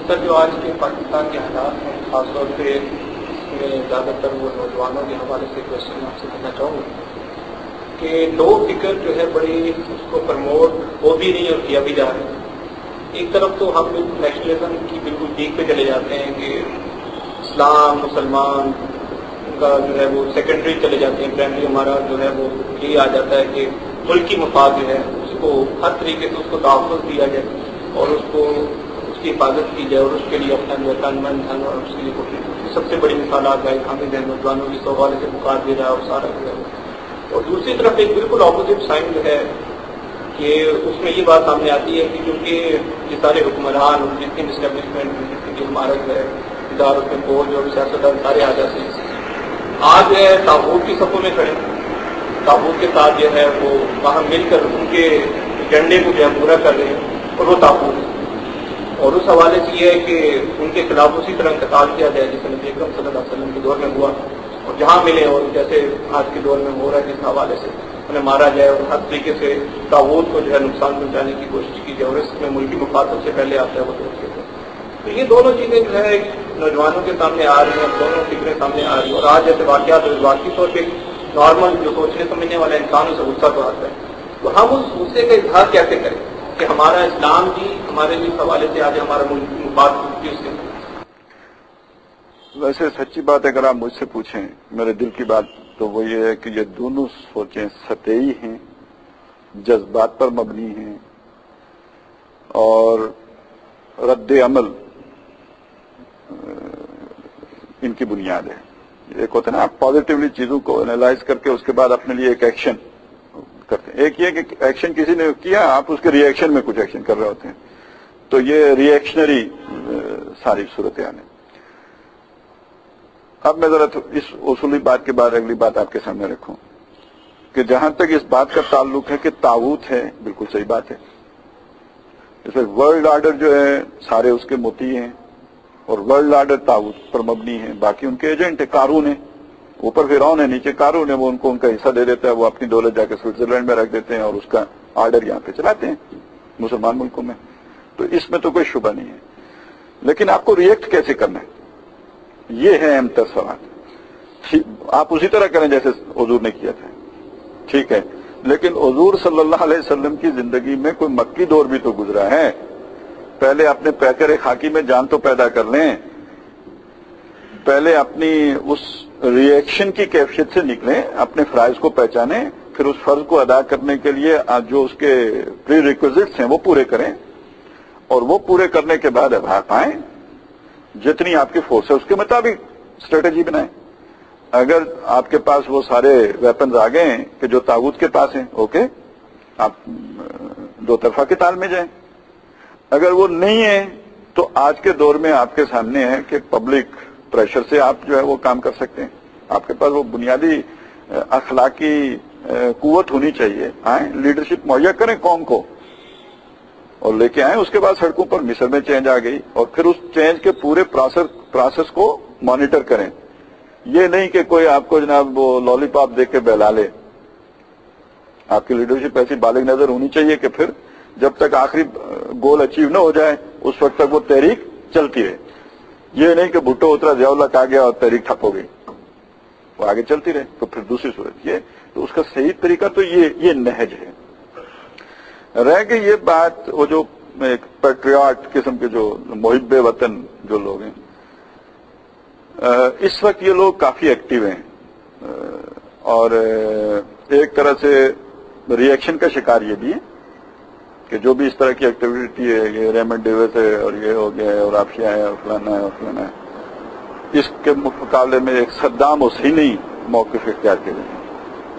Sir जो आज के पाकिस्तान के हालात हैं खासतौर पे इसमें ज़्यादातर वो नौजवानों के हवाले से क्वेश्चन आपसे करना चाहूँगा कि लो फ़िक्र जो है बड़ी उसको प्रमोट हो भी नहीं और किया भी जा रहा है। एक तरफ़ तो हम नेशनलिज्म की बिल्कुल पीक पे चले जाते हैं कि इस्लाम, मुसलमान का जो है वो सेकेंडरी चले जाते हैं प्राइमरी हमारा जो है वो ये आ जाता है कि मुल्क की मफाद जो है, उसको हर तरीके से उसको तहफ़ दिया जाए और उसको उसकी हिफाजत की जाए और उसके लिए अपना जो है मन धन और उसके लिए कोशिश सबसे बड़ी मिसाल आ गई हामिद अहमद नौजवानों की सवाल से मुकार दे रहा है और सारा जो है और दूसरी तरफ़ एक बिल्कुल ऑपोजिट साइन जो है कि उसमें ये बात सामने आती है कि क्योंकि ये सारे हुक्मरान और जितनी इस्टेब्लिशमेंट जितनी हमारा जो है, इदार उसमें बोर्ड और सियासतदान सारे आ जाते हैं। आज है, ताबूत की सफों में खड़े। ताबूत के साथ जो है वो वहाँ मिलकर उनके एजेंडे को जो है पूरा कर रहे हैं और वो ताबूत और उस हवाले से ये है कि उनके खिलाफ उसी तरह कताल किया जाए जिस नबी अकरम वसल्लम के दौर में हुआ और जहाँ मिले और जैसे आज के दौर में हो रहा है जिस हवाले से उन्हें मारा जाए और हर तरीके से ताबूत को जो है नुकसान पहुँचाने की कोशिश की जाए और इसमें मुल्की मुखात सबसे पहले आता है वो दोस्त तो ये दोनों चीज़ें जो है नौजवानों के सामने आ रही हैं, दोनों फिक्रें सामने आ रही हैं और आज जैसे वाकत वाकई तौर पर नॉर्मल जो सोचने समझने वाला इंसान उसे गुस्सा तो आता है। तो हम उस गुस्से का इजहार कैसे करें कि हमारा इस्लाम जी हमारे जिस हवाले से आज हमारा उसके वैसे सच्ची बात अगर आप मुझसे पूछें, मेरे दिल की बात तो वो ये है कि ये दोनों सोचें सतही हैं, जज्बात पर मबनी हैं, और रद्द अमल इनकी बुनियाद है। एक होता है ना, आप पॉजिटिवली चीज़ों को एनालाइज करके उसके बाद अपने लिए एक एक्शन करते हैं। एक ये कि एक्शन किसी ने किया, आप उसके रिएक्शन में कुछ एक्शन कर रहे होते हैं। तो ये रिएक्शनरी सारी सूरत अब मैं जरा तो इस उसूली बात के बाद अगली बात आपके सामने रखूँ कि जहाँ तक इस बात का ताल्लुक है कि ताबूत है, बिल्कुल सही बात है। जैसे वर्ल्ड ऑर्डर जो है, सारे उसके मोती हैं और वर्ल्ड ऑर्डर ताबूत पर मबनी है, बाकी उनके एजेंट है, कारून है। ऊपर फिर है, नीचे कारून है, वो उनको उनका हिस्सा दे देता है, वो अपनी दौलत जाकर स्विट्जरलैंड में रख देते हैं और उसका ऑर्डर यहाँ पे चलाते हैं। मुसलमान मुल्कों में। तो इसमें तो कोई शुभ नहीं है। लेकिन आपको रिएक्ट कैसे करना है? ये है अहमतर सवाल। आप उसी तरह करें जैसे हजूर ने किया था। ठीक है, लेकिन हजूर सल्लल्लाहु अलैहि की ज़िंदगी में कोई मक्की दौर भी तो गुजरा है। पहले अपने पैकर खाकी में जान तो पैदा कर लें। पहले अपनी उस रिएक्शन की कैफियत से निकलें, अपने फ्राइज को पहचानें, फिर उस फ़र्ज़ को अदा करने के लिए जो उसके प्री रिक्विजिट्स हैं वो पूरे करें। और वो पूरे करने के बाद आधार आए जितनी आपकी फोर्स है उसके मुताबिक स्ट्रेटेजी बनाए। अगर आपके पास वो सारे वेपन्स आ गए कि जो ताबूत के पास हैं ओके आप दो तरफा के ताल में जाएँ। अगर वो नहीं है तो आज के दौर में आपके सामने है कि पब्लिक प्रेशर से आप जो है वो काम कर सकते हैं। आपके पास वो बुनियादी अखलाकी कुवत होनी चाहिए। आए लीडरशिप मुहैया करें कौम को। और लेके आए, उसके बाद सड़कों पर मिसर में चेंज आ गई और फिर उस चेंज के पूरे प्रोसेस को मॉनिटर करें। ये नहीं कि कोई आपको जनाब वो लॉलीपॉप देख के बहला ले। आपकी लीडरशिप ऐसी बालिग नज़र होनी चाहिए कि फिर जब तक आखिरी गोल अचीव न हो जाए, उस वक्त तक वो तहरीक चलती रहे। ये नहीं कि भुट्टो उतरा जयाउलक आ गया और तहरीक ठप हो गई। वो आगे चलती रहे तो फिर दूसरी सूरत ये। तो उसका सही तरीका तो ये ये नहज है। रह गई ये बात, वो जो एक पेट्रियाट किस्म के जो मुहिब वतन जो लोग हैं इस वक्त ये लोग काफ़ी एक्टिव हैं। और एक तरह से रिएक्शन का शिकार ये भी है कि जो भी इस तरह की एक्टिविटी है, ये रेमंड डेविस है और ये हो गया है और आफिया है और फलाना है और फलाना है। इसके मुकाबले में एक सद्दाम हुसैनी मौकफ इख्तियार के लिए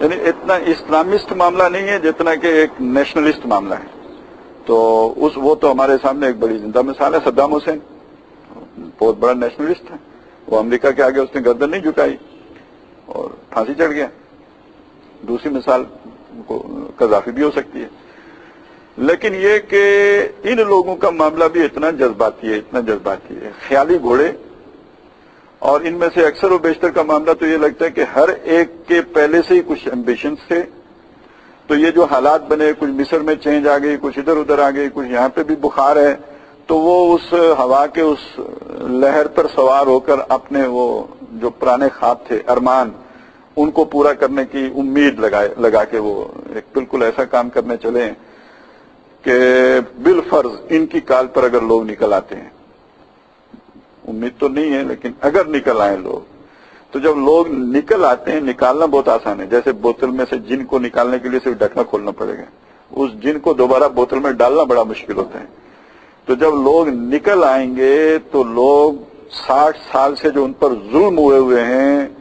यानी इतना इस्लामिस्ट मामला नहीं है जितना कि एक नेशनलिस्ट मामला है। तो उस, वो तो हमारे सामने एक बड़ी ज़िंदा मिसाल है, सद्दाम हुसैन। बहुत बड़ा नेशनलिस्ट है। वो अमेरिका के आगे उसने गर्दन नहीं झुकाई और फांसी चढ़ गया। दूसरी मिसाल कजाफी भी हो सकती है। लेकिन ये कि इन लोगों का मामला भी इतना जज्बाती है, इतना जज्बाती है। ख्याली घोड़े और इनमें से अक्सर और बेशतर का मामला तो ये लगता है कि हर एक के पहले से ही कुछ एम्बिशन थे। तो ये जो हालात बने, कुछ मिस्र में चेंज आ गई, कुछ इधर उधर आ गई, कुछ यहाँ पे भी बुखार है तो वो उस हवा के उस लहर पर सवार होकर अपने वो जो पुराने ख्वाब थे, अरमान, उनको पूरा करने की उम्मीद लगाए, लगा के वो एक बिल्कुल ऐसा काम करने चले कि बिल फ़र्ज़ इनकी काल पर अगर लोग निकल आते हैं। उम्मीद तो नहीं है, लेकिन अगर निकल आए लोग तो जब लोग निकल आते हैं, निकालना बहुत आसान है। जैसे बोतल में से जिन को निकालने के लिए सिर्फ़ ढक्कन खोलना पड़ेगा। उस जिन को दोबारा बोतल में डालना बड़ा मुश्किल होता है। तो जब लोग निकल आएँगे तो लोग साठ साल से जो उन पर जुल्म हुए हुए हैं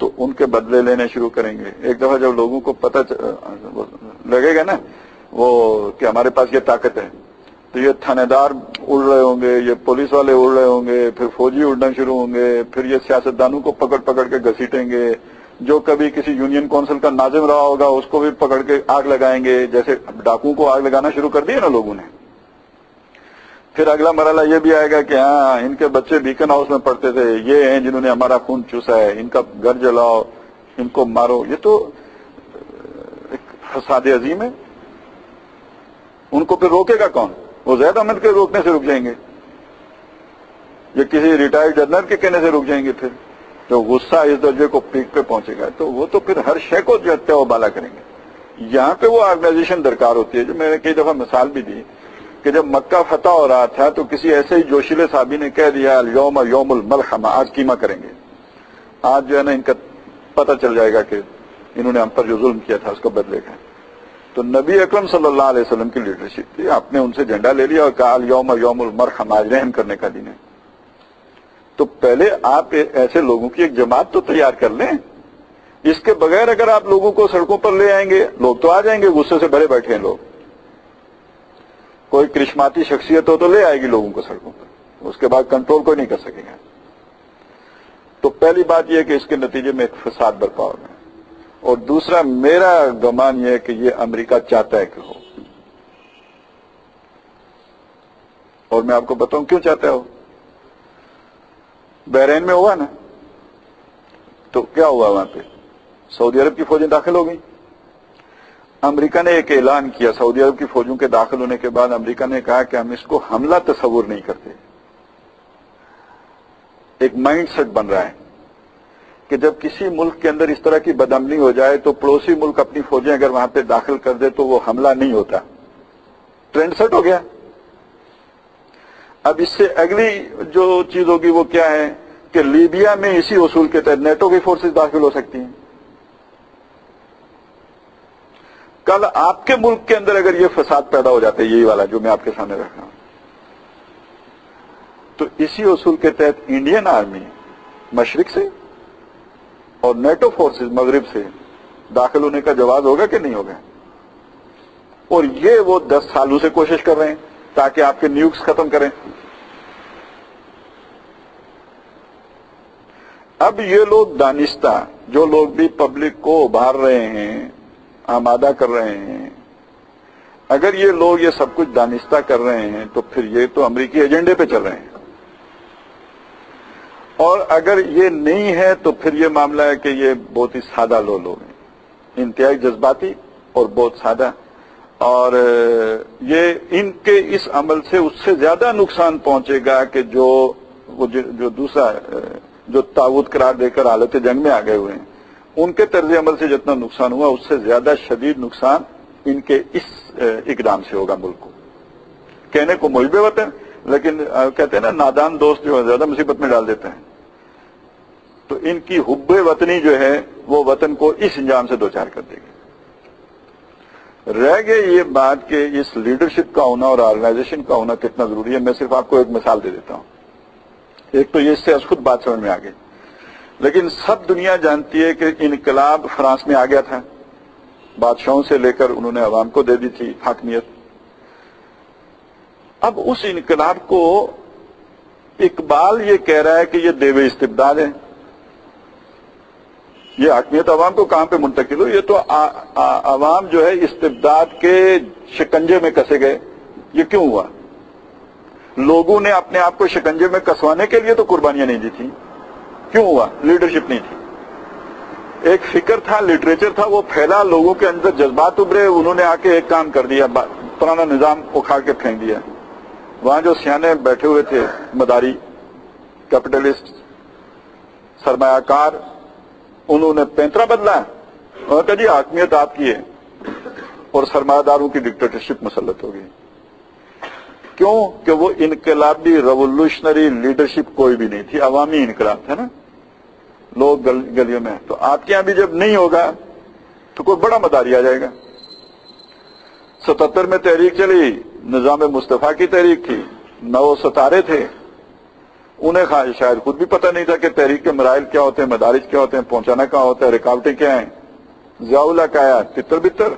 तो उनके बदले लेने शुरू करेंगे। एक दफ़ा जब लोगों को पता लगेगा ना, वो कि हमारे पास ये ताकत है। तो ये थानेदार उड़ रहे होंगे, ये पुलिस वाले उड़ रहे होंगे, फिर फौजी उड़ना शुरू होंगे, फिर ये सियासतदानों को पकड़ पकड़ के घसीटेंगे। जो कभी किसी यूनियन काउंसिल का नाजिम रहा होगा, उसको भी पकड़ के आग लगाएँगे, जैसे डाकू को आग लगाना शुरू कर दिया ना लोगों ने। फिर अगला मरला ये भी आएगा कि हाँ इनके बच्चे बीकन हाउस में पढ़ते थे, ये हैं जिन्होंने हमारा खून चूसा है, इनका घर जलाओ, इनको मारो। ये तो एक फसाद अजीम है। उनको फिर रोकेगा कौन? वो जैद अहमद के रोकने से रुक जाएँगे। या किसी रिटायर्ड जनरल के कहने से रुक जाएँगे फिर। जो गुस्सा इस दर्जे को पीक पे पहुंचेगा। तो वो तो फिर हर शय को जो हत्या बाला करेंगे। यहाँ पे वो ऑर्गेनाइजेशन दरकार होती है। जो मैंने कई दफ़ा मिसाल भी दी कि जब मक्का फतेह हो रहा था तो किसी ऐसे ही जोशीले साहबी ने कह दिया योम योमुल मलहमा आज कीमा करेंगे। आज जो है ना, इनका पता चल जाएगा कि इन्होंने हम पर जो जुल्म किया था, उसको बदले का तो नबी अकरम सल्लल्लाहु अलैहि वसल्लम की लीडरशिप थी। आपने उनसे झंडा ले लिया और कहा योम योमुल मरहमा आज रहम करने का दिन है। तो पहले आप ऐसे लोगों की एक जमात तो तैयार कर लें। इसके बगैर अगर आप लोगों को सड़कों पर ले आएँगे, लोग तो आ जाएँगे, गुस्से से भरे बैठे हैं लोग। कोई करिश्माती शख्सियत हो तो ले आएगी लोगों को सड़कों पर। उसके बाद कंट्रोल कोई नहीं कर सकेगा। तो पहली बात यह कि इसके नतीजे में एक फसाद बर्पा होगा और दूसरा, मेरा गमान यह है कि यह अमेरिका चाहता है कि हो। और मैं आपको बताऊँ, क्यों चाहता हो बहरेन में हुआ ना? तो क्या हुआ वहाँ पे? सऊदी अरब की फौजें दाखिल हो गई। अमेरिका ने एक ऐलान किया, सऊदी अरब की फौजों के दाखिल होने के बाद अमेरिका ने कहा कि हम इसको हमला तस्वूर नहीं करते। एक माइंड सेट बन रहा है। कि जब किसी मुल्क के अंदर इस तरह की बदमनी हो जाए तो पड़ोसी मुल्क अपनी फौजें अगर वहाँ पे दाखिल कर दे तो वो हमला नहीं होता। ट्रेंड सेट हो गया। अब इससे अगली जो चीज़ होगी, वो क्या है कि लीबिया में इसी उसूल के तहत नेटो की फोर्सेस दाखिल हो सकती हैं। कल आपके मुल्क के अंदर अगर ये फसाद पैदा हो जाता, यही वाला जो मैं आपके सामने रख रहा हूँ तो इसी उसूल के तहत इंडियन आर्मी, मशरक से और नेटो फोर्सेस मगरिब से दाखिल होने का जवाब होगा कि नहीं होगा? और ये वो दस सालों से कोशिश कर रहे हैं ताकि आपके न्यूक्स खत्म करें। अब ये लोग दानिश्ता, जो लोग भी पब्लिक को उभार रहे हैं, आमादा कर रहे हैं, अगर ये लोग ये सब कुछ दानिश्ता कर रहे हैं तो फिर ये तो अमरीकी एजेंडे पे चल रहे हैं। और अगर ये नहीं है तो फिर ये मामला है कि ये बहुत ही सादा लो लोग हैं। इंतहाई जज्बाती और बहुत सादा। और ये इनके इस अमल से उससे ज़्यादा नुकसान पहुंचेगा कि जो वो जो, जो दूसरा जो ताबूत करार देकर हालत जंग में आ गए हुए हैं उनके तर्ज अमल से जितना नुकसान हुआ उससे ज़्यादा शदीद नुकसान इनके इस इकदाम से होगा मुल्क को। कहने को मुहब वतन लेकिन कहते हैं ना नादान दोस्त जो है ज़्यादा मुसीबत में डाल देते हैं। तो इनकी हुब्बे वतनी जो है, वो वतन को इस इंजाम से दो चार कर देगी। रह गए ये बात कि, इस लीडरशिप का होना और ऑर्गेनाइजेशन का होना कितना ज़रूरी है, मैं सिर्फ़ आपको एक मिसाल दे देता हूँ। एक तो ये इससे खुद बात समझ में आ गई। लेकिन सब दुनिया जानती है कि इनकलाब फ्रांस में आ गया था। बादशाहों से लेकर उन्होंने अवाम को दे दी थी हाकमियत अब उस इनकलाब को इकबाल ये कह रहा है कि ये देवे इस्तेबदाद है। ये हकमियत अवाम को कहाँ पे मुंतकिल हो ये तो अवाम जो है इस्तेबदाद के शिकंजे में कसे गए। ये क्यों हुआ? लोगों ने अपने आप को शिकंजे में कसवाने के लिए तो कुर्बानियाँ नहीं दी थी। क्यों हुआ? लीडरशिप नहीं थी। एक फ़िक्र था, लिटरेचर था, वो फैला, लोगों के अंदर जज्बात उभरे, उन्होंने आके एक काम कर दिया पुराना निज़ाम उखाड़ के फेंक दिया। वहाँ जो सियाने बैठे हुए थे, मदारी, कैपिटलिस्ट, सरमायाकार उन्होंने पैंतरा बदला और कहा जी आत्मीयत आपकी है। और सरमादारों की डिक्टेटरशिप मुसलत होगी क्यों? कि वो इनकलाबी रेवोल्यूशनरी लीडरशिप कोई भी नहीं थी अवामी इनकलाब था ना। लोग गल, गलियों में। तो आपके यहाँ भी जब नहीं होगा तो कोई बड़ा मदारी आ जाएगा। सतहत्तर में तहरीक चली निज़ाम मुस्तफ़ा की तहरीक थी नौ सतारे थे। उन्हें शायद खुद भी पता नहीं था कि तहरीक के मराइल क्या होते हैं मदारिज क्या होते हैं, पहुंचाना कहाँ होता है, रिकावटें क्या हैं। जियाउल्ला का आया तितर बितर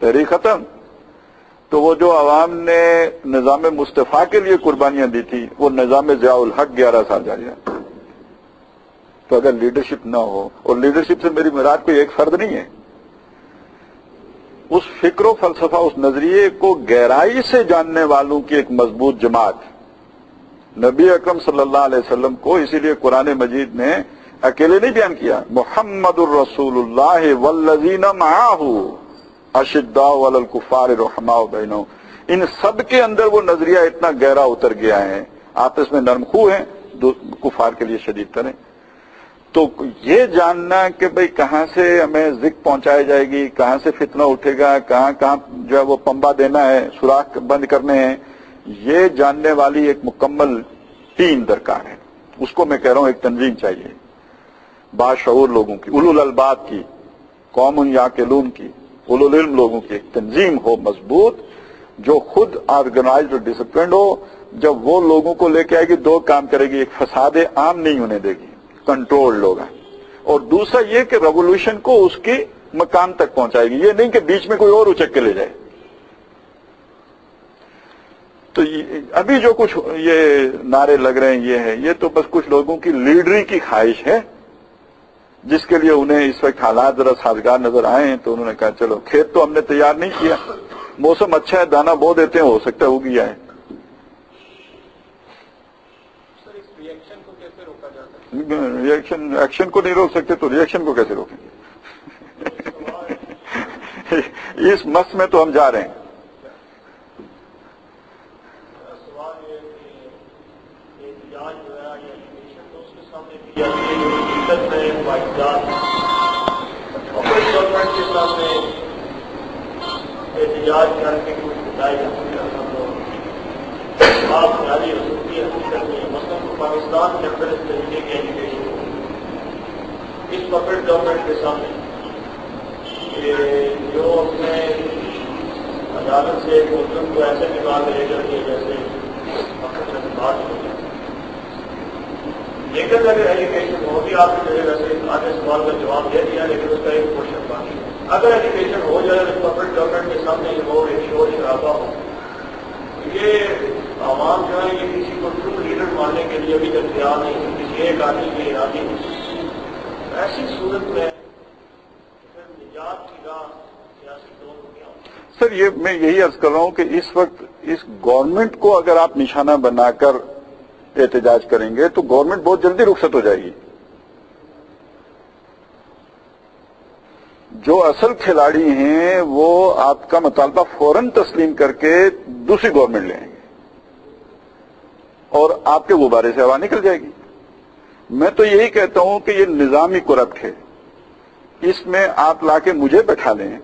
तहरीक खत्म। तो वो जो आवाम ने निज़ाम मुस्तफ़ा के लिए कुर्बानियाँ दी थी, वो निज़ाम जियाउल हक ग्यारह साल जारी तो अगर लीडरशिप ना हो, और लीडरशिप से मेरी मुराद कोई एक फर्द नहीं है, उस फ़िक्र फलसफा, उस नज़रिए को गहराई से जानने वालों की एक मज़बूत जमात नबी अकरम वसल्लम को इसीलिए कुरान मजीद ने अकेले नहीं बयान किया मोहम्मद रसूलुल्लाह इन सब के अंदर वो नज़रिया इतना गहरा उतर गया है आपस में नरमखू है कुफार के लिए शदीद करें। तो ये जानना कि भाई कहाँ से हमें जिक पहुंचाई जाएगी, कहाँ से फितना उठेगा कहाँ कहाँ जो है वो पंबा देना है, सुराख बंद करने हैं ये जानने वाली एक मुकम्मल टीम दरकार है। उसको मैं कह रहा हूँ, एक तंजीम चाहिए। बाशूर लोगों की, उलुल अलबाब की कौम या केलून की, उलुल इल्म लोगों की एक तंजीम हो मज़बूत, जो खुद ऑर्गेनाइज और डिसिप्लिन हो। जब वो लोगों को लेके आएगी, दो काम करेगी, एक फसाद आम नहीं होने देगी, कंट्रोल लोग हैं। और दूसरा ये कि रेवोल्यूशन को उसके मकाम तक पहुंचाएगी। ये नहीं कि बीच में कोई और उचक के ले जाए। तो अभी जो कुछ ये नारे लग रहे हैं ये है। ये तो बस कुछ लोगों की लीडरी की ख्वाहिश है जिसके लिए उन्हें इस वक्त हालात जरा साजगार नज़र आए हैं तो उन्होंने कहा चलो खेत तो हमने तैयार नहीं किया। मौसम अच्छा है दाना बो देते हैं हो सकता है उगी जाए रिएक्शन एक्शन को नहीं रोक सकते तो रिएक्शन को कैसे रोकेंगे? इस मस में तो हम जा रहे हैं। गवर्नमेंट के सामने एहतजाज करके कुछ बताए आप जारी हो हकीकत में मतलब तो पाकिस्तान के अंदर गवर्नमेंट के सामने अपने अदालत से मुलम को ऐसे निकाल देगा कि जैसे वक्त में बात लेकिन अगर एजुकेशन होगी आपने मुझे वैसे आधे सवाल का जवाब दे दिया, लेकिन उसका एक क्वेश्चन बाकी अगर एजुकेशन हो जाए तो पब्लिक गवर्नमेंट के सामने ये हो एक शोर शराबा हो। ये आवाम जो है, ये किसी को ट्रू लीडर मानने के लिए अभी तक तैयार नहीं है, किसी एक आदमी के इरादे ऐसी सूरत में सर, ये मैं यही अर्ज़ कर रहा हूँ कि इस वक्त इस गवर्नमेंट को अगर आप निशाना बनाकर एहतजाज करेंगे तो गवर्नमेंट बहुत जल्दी रुखसत हो जाएगी। जो असल खिलाड़ी हैं, वो आपका मुतालबा फ़ौरन तस्लीम करके दूसरी गवर्नमेंट ले आएँगे। और आपके गुब्बारे से हवा निकल जाएगी। मैं तो यही कहता हूँ कि ये निज़ाम ही है। इसमें आप लाके मुझे बैठा लें।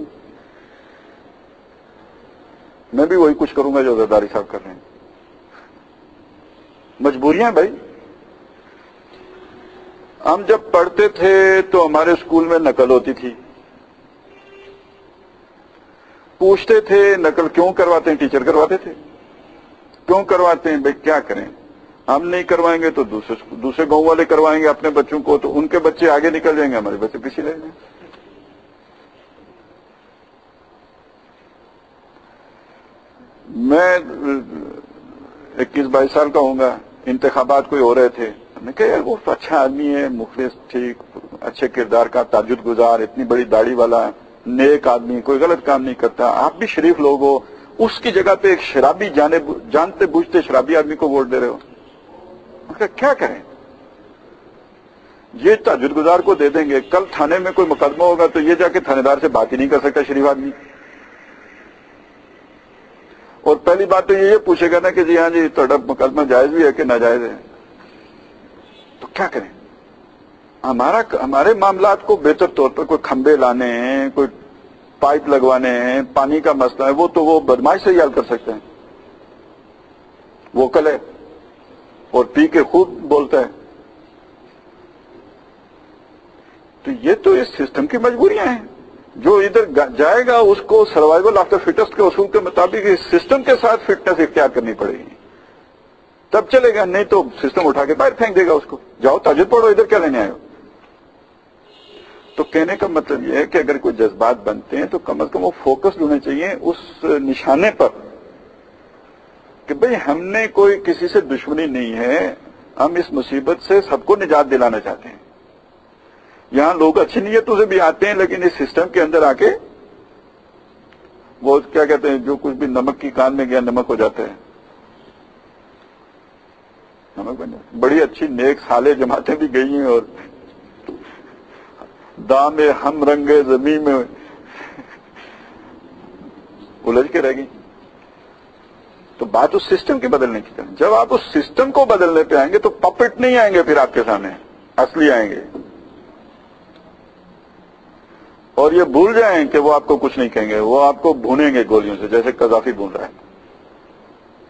मैं भी वही कुछ करूँगा जो जरदारी साहब कर रहे हैं। मजबूरियाँ भाई। हम जब पढ़ते थे तो हमारे स्कूल में नकल होती थी। पूछते थे, नकल क्यों करवाते हैं? टीचर करवाते थे। क्यों करवाते हैं? भाई, क्या करें? हम नहीं करवाएँगे तो दूसरे दूसरे गाँव वाले करवाएँगे अपने बच्चों को तो उनके बच्चे आगे निकल जाएँगे, हमारे बच्चे पीछे रहेंगे मैं इक्कीस बाईस साल का होगा इंतखाबात कोई हो रहे थे। हमने कहा, यार, वो अच्छा आदमी है, मुखलिस, ठीक, अच्छे किरदार का ताजुद गुजार, इतनी बड़ी दाढ़ी वाला, नेक आदमी, कोई गलत काम नहीं करता। आप भी शरीफ लोग हो। उसकी जगह पे एक शराबी जाने जानते बुझते शराबी आदमी को वोट दे रहे हो। क्या करें? ये ताजुद गुजार को दे देंगे। कल थाने में कोई मुकदमा होगा तो ये जाके थानेदार से बात ही नहीं कर सकता, शरीफ आदमी। और पहली बात तो ये पूछेगा ना कि जी हाँ जी थोड़ा मुकदमा जायज़ भी है कि नाजायज है तो क्या करें हमारा हमारे मामला को बेहतर तौर पर कोई खंबे लाने हैं कोई पाइप लगवाने हैं पानी का मसला है वो तो वो बदमाश से याद कर सकते हैं वो कल है और पी के खूब बोलता है तो ये तो इस सिस्टम की मजबूरियाँ हैं जो इधर जाएगा, उसको सर्वाइवल द फिटेस्ट के उसूल के मुताबिक इस सिस्टम के साथ फिटनेस इख्तियार करनी पड़ेगी। तब चलेगा, नहीं तो सिस्टम उठा के बाहर फेंक देगा उसको। जाओ ताजुद पढ़ो, इधर क्या लेने आयो तो कहने का मतलब यह है कि अगर कोई जज्बात बनते हैं तो कम अज कम वो फोकस होने चाहिए उस निशाने पर कि भाई, हमने कोई किसी से दुश्मनी नहीं है, हम इस मुसीबत से सबको निजात दिलाना चाहते हैं। यहाँ लोग अच्छी नीयतों से भी आते हैं, लेकिन इस सिस्टम के अंदर आके वो क्या कहते हैं, जो कुछ भी नमक की कान में गया, नमक हो जाता है। नमक बन जाता बड़ी अच्छी नेक साले जमातें भी गई हैं और दामे हम रंगे ज़मीन में उलझ के रह गई। तो बात उस सिस्टम के बदलने की जब आप उस सिस्टम को बदलने पे आएँगे तो पपेट नहीं आएँगे फिर आपके सामने। असली आएँगे। और ये भूल जाएँ कि वो आपको कुछ नहीं कहेंगे, वो आपको भूनेंगे गोलियों से, जैसे कजाफी भून रहा है।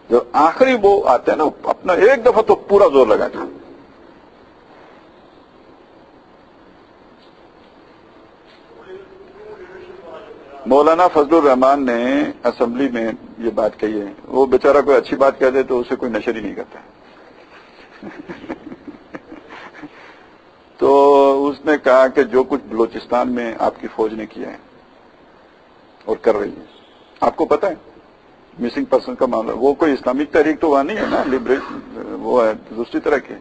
जो आखिरी वो आते हैं ना, अपना एक दफ़ा तो पूरा ज़ोर लगा था मौलाना फजलुर रहमान ने असेंबली में ये बात कही है, वो बेचारा कोई अच्छी बात कह दे तो उसे कोई नशर ही नहीं करता। तो उसने कहा कि जो कुछ बलोचिस्तान में आपकी फौज ने किया है और कर रही है, आपको पता है? मिसिंग पर्सन का मामला, वो कोई इस्लामिक तहरीक तो वहाँ नहीं है ना लिबरेशन वो है, दूसरी तरह के।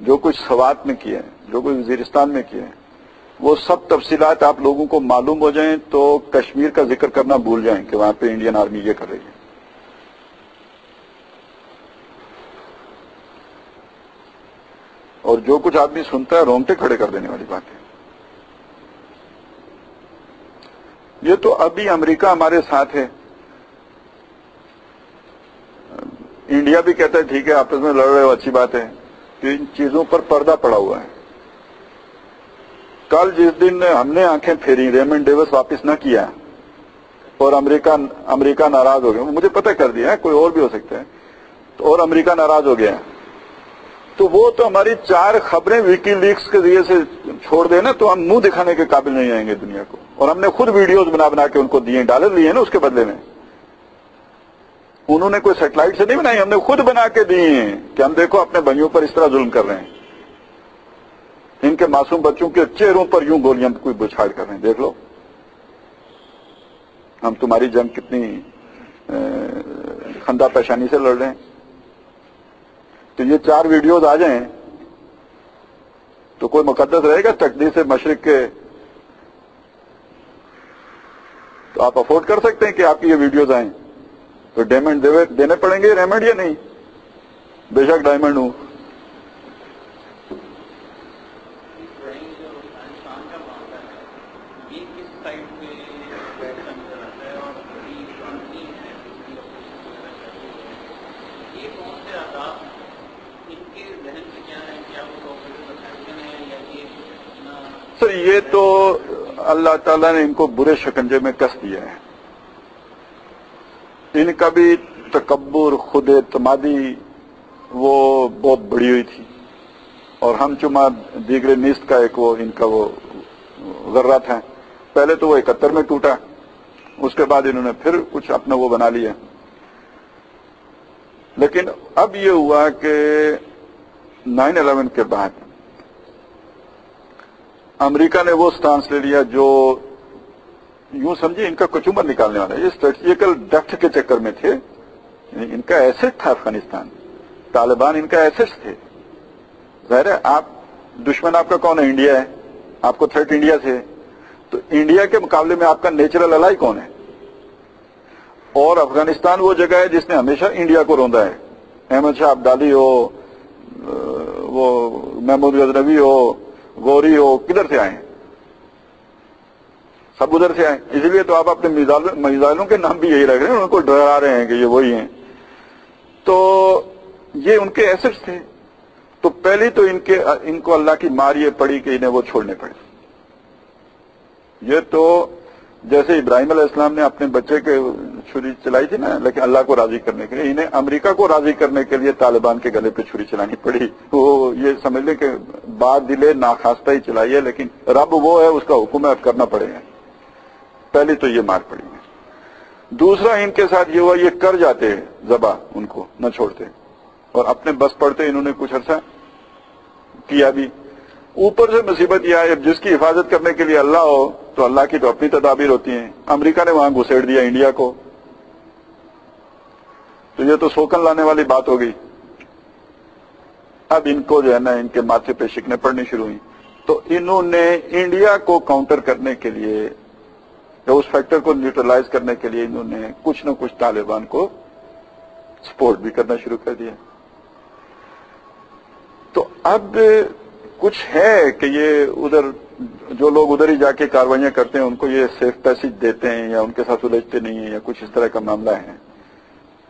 जो कुछ सवात में किया है, जो कुछ वजीरिस्तान में किया है, वो सब तफसीलात आप लोगों को मालूम हो जाए तो कश्मीर का ज़िक्र करना भूल जाए कि वहाँ पे इंडियन आर्मी ये कर रही है। और जो कुछ आदमी सुनता है, रोंगटे खड़े कर देने वाली बात है। ये तो अभी अमेरिका हमारे साथ है। इंडिया भी कहता है, ठीक है, आपस में लड़ रहे हो, अच्छी बात है। तो इन चीज़ों पर पर्दा पड़ा हुआ है। कल जिस दिन हमने आँखें फेरी, रेमंड डेविस वापस न किया, और अमेरिका अमेरिका नाराज़ हो गया, मुझे पता कर दिया है, कोई और भी हो सकता है तो और अमेरिका नाराज़ हो गया। तो वो तो हमारी चार खबरें विकी लीक्स के ज़रिए से छोड़ देना तो हम मुँह दिखाने के काबिल नहीं आएँगे दुनिया को। और हमने खुद वीडियोस बना बना के उनको दिए डॉलर लिए ना उसके बदले में। उन्होंने कोई सेटेलाइट से नहीं बनाई, हमने खुद बना के दिए हैं कि हम देखो अपने भाइयों पर इस तरह जुल्म कर रहे हैं। इनके मासूम बच्चों के चेहरों पर यूँ गोलियाँ कोई बुछाड़ कर रहे हैं, देख लो। हम तुम्हारी जंग कितनी खंदा पेशानी से लड़ रहे हैं। तो ये चार वीडियोस आ जाएँ तो कोई मुकदस रहेगा तकदीर से मशरक के? तो आप अफोर्ड कर सकते हैं कि आपकी ये वीडियोस आए। तो डायमंड देने पड़ेंगे रेमंड या नहीं? बेशक डायमंड हूँ। सर ये तो अल्लाह ताला ने इनको बुरे शिकंजे में कस दिया है। इनका भी तकबर खुद तमादी वो बहुत बड़ी हुई थी। और हम चुमा दीगरे निस्त का एक वो, इनका वो जर्रा था। पहले तो वो इकहत्तर में टूटा। उसके बाद इन्होंने फिर कुछ अपना वो बना लिया। लेकिन अब ये हुआ कि 9/11 के बाद अमेरिका ने वो स्टांस ले लिया जो यूँ समझिए इनका कचूमर निकालने वाला ये स्ट्रेटेजिकल डेप्थ के चक्कर में थे। इनका एसेट था अफ़गानिस्तान। तालिबान इनका एसेट थे। ज़ाहिर आप दुश्मन आपका कौन है? इंडिया है। आपको थ्रेट इंडिया से। तो इंडिया के मुकाबले में आपका नेचुरल अलाई कौन है? और अफ़गानिस्तान वो जगह है जिसने हमेशा इंडिया को रोंदा है। अहमद शाह अब्दाली हो वो महमूद गजनवी हो गौरी हो किधर से आए? सब उधर से आए। इसलिए तो आप अपने मिजाइलों के नाम भी यही रख रहे हैं, उनको डरा रहे हैं कि ये वही हैं। तो ये उनके एसेट्स थे। तो पहली तो इनके, इनको अल्लाह की मार ये पड़ी कि इन्हें वो छोड़ने पड़े। ये तो जैसे इब्राहिम इस्लाम ने अपने बच्चे के छुरी चलाई थी ना, लेकिन अल्लाह को राज़ी करने के लिए, इन्हें अमेरिका को राज़ी करने के लिए तालिबान के गले पे छुरी चलानी पड़ी। वो ये समझ लें कि बात दिले नाखास्ता ही चलाई है, लेकिन रब वो है, उसका हुक्म है अब करना पड़ेगा। पहले तो ये मार पड़ी है। दूसरा इनके साथ ये हुआ, ये कर जाते जबा उनको, न छोड़ते। और अपने बस पड़ते इन्होंने कुछ अर्सा किया भी। ऊपर से मुसीबत यह है जिसकी हिफाजत करने के लिए अल्लाह हो तो अल्लाह की तो अपनी तदाबीर होती है। अमेरिका ने वहाँ घुसेड़ दिया, इंडिया को। तो ये तो सोकन लाने वाली बात हो गई। अब इनको जो है ना, इनके माथे पे शिकने पड़नी शुरू हुई। तो इन्होंने इंडिया को काउंटर करने के लिए, या उस फैक्टर को न्यूट्रलाइज करने के लिए इन्होंने कुछ न कुछ तालिबान को सपोर्ट भी करना शुरू कर दिया। तो अब कुछ है कि ये उधर, जो लोग उधर ही जाके कार्रवाइयाँ करते हैं, उनको ये सेफ़ पैसेज देते हैं, या उनके साथ उलझते नहीं है, या कुछ इस तरह का मामला है।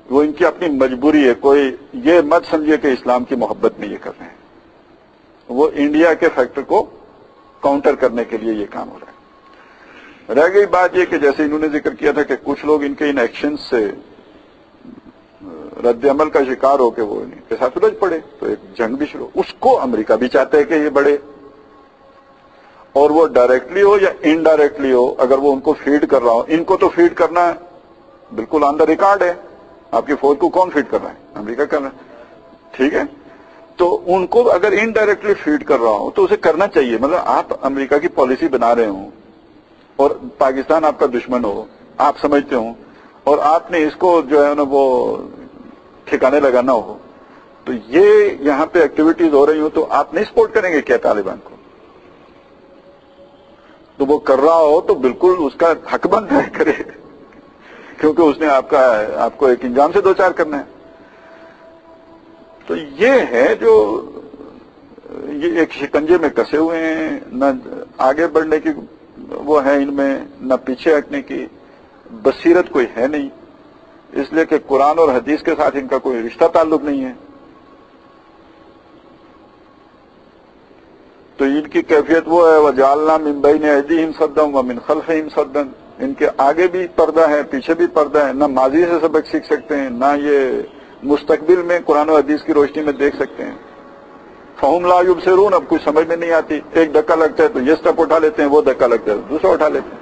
वो इनकी अपनी मजबूरी है, कोई ये मत समझिए कि इस्लाम की मोहब्बत में ये कर रहे हैं। वो इंडिया के फैक्टर को काउंटर करने के लिए ये काम हो रहा है। रह गई बात ये कि जैसे इन्होंने ज़िक्र किया था कि कुछ लोग इनके इन एक्शन से, रद्द अमल का शिकार होकर वो इनके साथ उलझ पड़े। तो एक जंग भी शुरू, उसको अमेरिका भी चाहते हैं कि ये बढ़े। और वो डायरेक्टली हो या इनडायरेक्टली हो, अगर वो उनको फ़ीड कर रहा हो, इनको तो फ़ीड करना बिल्कुल ऑन द रिकॉर्ड है। आपकी फौज को कौन फ़ीड कर रहा है? अमेरिका कर रहा है। ठीक है? तो उनको अगर इनडायरेक्टली फ़ीड कर रहा हो तो उसे करना चाहिए। मतलब आप अमेरिका की पॉलिसी बना रहे हो, और पाकिस्तान आपका दुश्मन हो, आप समझते हो, और आपने इसको जो है ना वो ठिकाने लगाना हो तो ये यहाँ पे एक्टिविटीज़ हो रही हो तो आप नहीं सपोर्ट करेंगे क्या तालिबान को? तो वो कर रहा हो तो बिल्कुल उसका हक बंद है करे। क्योंकि उसने आपका, आपको एक इंजाम से दो चार करना है। तो ये है जो, ये एक शिकंजे में कसे हुए हैं, न आगे बढ़ने की वो है इनमें, न पीछे हटने की बसीरत कोई है नहीं। इसलिए कि कुरान और हदीस के साथ इनका कोई रिश्ता ताल्लुक नहीं है। तो इनकी कैफियत वो है वह जालना मिम्बई ने अहदी हिम सदम व मिन खल्फ सदन इनके आगे भी पर्दा है, पीछे भी पर्दा है, ना माजी से सबक सीख सकते हैं, ना ये मुस्तबिल में कुरान हदीस की रोशनी में देख सकते हैं। फहम लायुब से रून अब कुछ समझ में नहीं आती, एक धक्का लगता है तो ये स्टेप उठा लेते हैं, वो धक्का लगता है, दूसरा उठा लेते हैं।